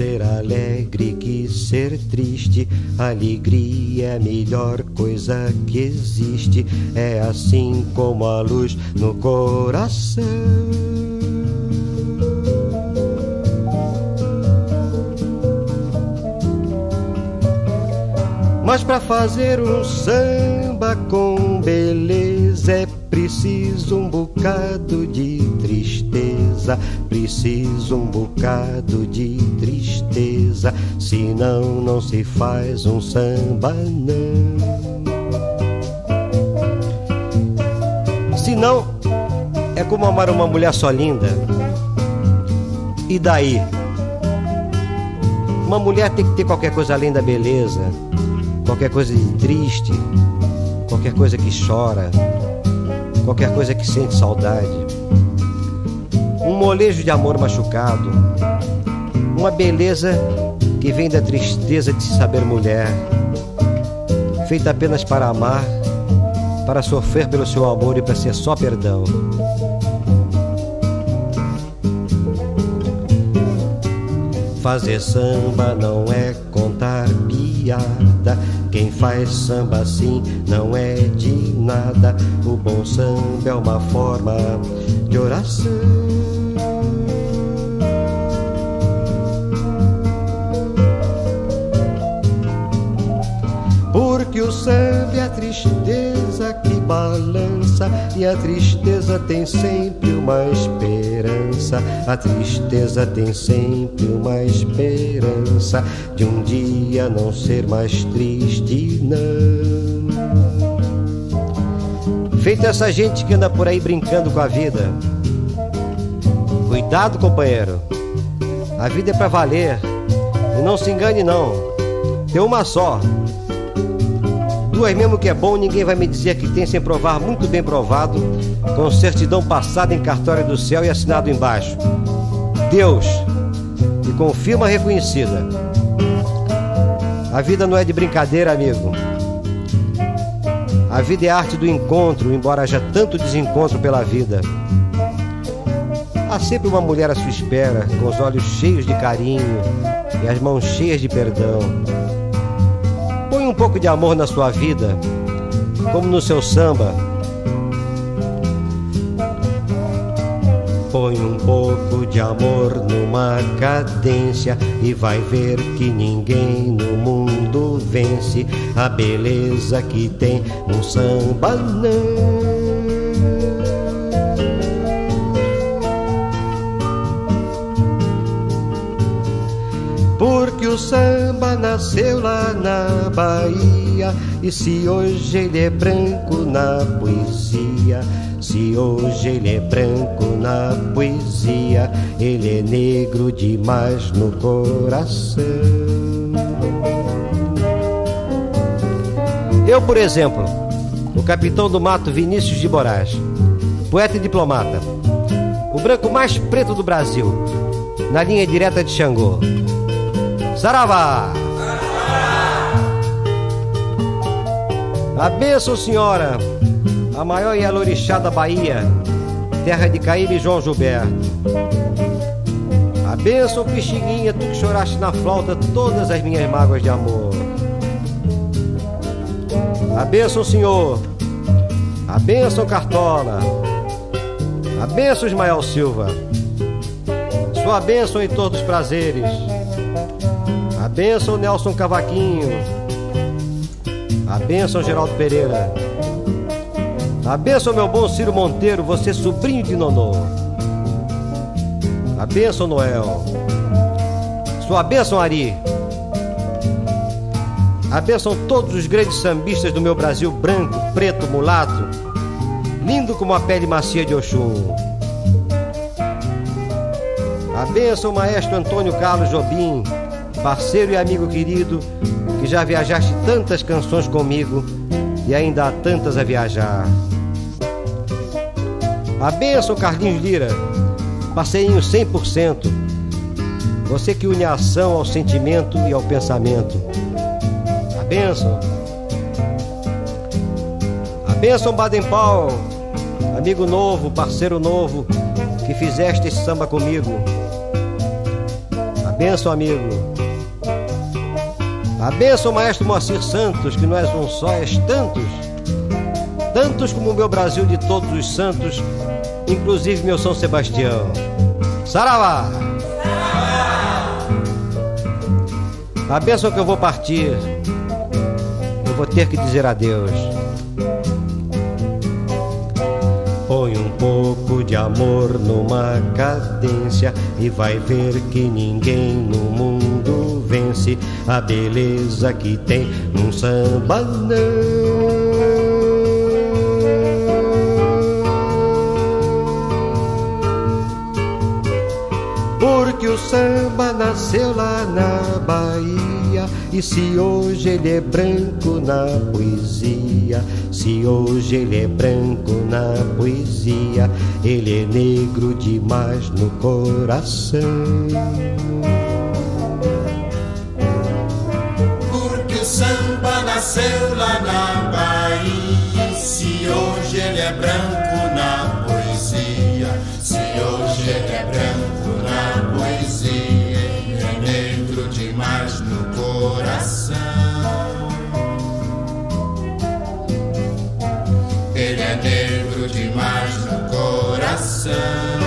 ser alegre que ser triste. Alegria é a melhor coisa que existe. É assim como a luz no coração. Mas para fazer um samba com beleza é preciso um bocado de tristeza, preciso um bocado de tristeza, senão não se faz um samba não. Senão é como amar uma mulher só linda. E daí? Uma mulher tem que ter qualquer coisa além da beleza, qualquer coisa triste, qualquer coisa que chora, qualquer coisa que sente saudade. Um molejo de amor machucado, uma beleza que vem da tristeza de se saber mulher, feita apenas para amar, para sofrer pelo seu amor e para ser só perdão. Fazer samba não é contar piada. Quem faz samba assim não é de nada. O bom samba é uma forma de oração. Tristeza que balança e a tristeza tem sempre uma esperança. A tristeza tem sempre uma esperança de um dia não ser mais triste, não. Feita essa gente que anda por aí brincando com a vida. Cuidado, companheiro. A vida é para valer. E não se engane não. Tem uma só duas mesmo que é bom, ninguém vai me dizer que tem sem provar muito bem provado, com certidão passada em cartório do céu e assinado embaixo. Deus, e com firma reconhecida. A vida não é de brincadeira, amigo. A vida é arte do encontro, embora haja tanto desencontro pela vida. Há sempre uma mulher à sua espera, com os olhos cheios de carinho e as mãos cheias de perdão pouco de amor na sua vida, como no seu samba. Põe um pouco de amor numa cadência e vai ver que ninguém no mundo vence a beleza que tem um samba não. O samba nasceu lá na Bahia. E se hoje ele é branco na poesia Se hoje ele é branco na poesia Ele é negro demais no coração. Eu, por exemplo, o capitão do mato Vinícius de Moraes Poeta e diplomata O branco mais preto do Brasil Na linha direta de Xangô Saravá! A benção, senhora, a maior e alorixá da Bahia, terra de Caíbe e João Gilberto. A benção, Pixinguinha, tu que choraste na flauta todas as minhas mágoas de amor. A benção, senhor, a benção, Cartola, a benção, Ismael Silva, sua bênção, todos dos Prazeres. A benção Nelson Cavaquinho. A benção Geraldo Pereira. A benção meu bom Ciro Monteiro, você sobrinho de Nonô. A benção Noel. Sua benção Ari. A benção todos os grandes sambistas do meu Brasil branco, preto, mulato, lindo como a pele macia de Oxum. A benção maestro Antônio Carlos Jobim parceiro e amigo querido, que já viajaste tantas canções comigo e ainda há tantas a viajar. A benção, Carlinhos Lira, passeinho 100%. Você que une a ação ao sentimento e ao pensamento. A bênção. A bênção Baden Powell, amigo novo, parceiro novo, que fizeste esse samba comigo. A bênção, amigo. A bênção, maestro Moacir Santos, que não um só, és tantos. Tantos como o meu Brasil de todos os santos, inclusive meu São Sebastião. Saravá! A bênção que eu vou partir, eu vou ter que dizer adeus. Põe um pouco de amor numa cadência e vai ver que ninguém no mundo a beleza que tem um samba não. Porque o samba nasceu lá na Bahia. E se hoje ele é branco na poesia, se hoje ele é branco na poesia, ele é negro demais no coração. Nasceu lá na Bahia. Se hoje ele é branco na poesia, se hoje ele é branco na poesia, ele é negro demais no coração. Ele é negro demais no coração.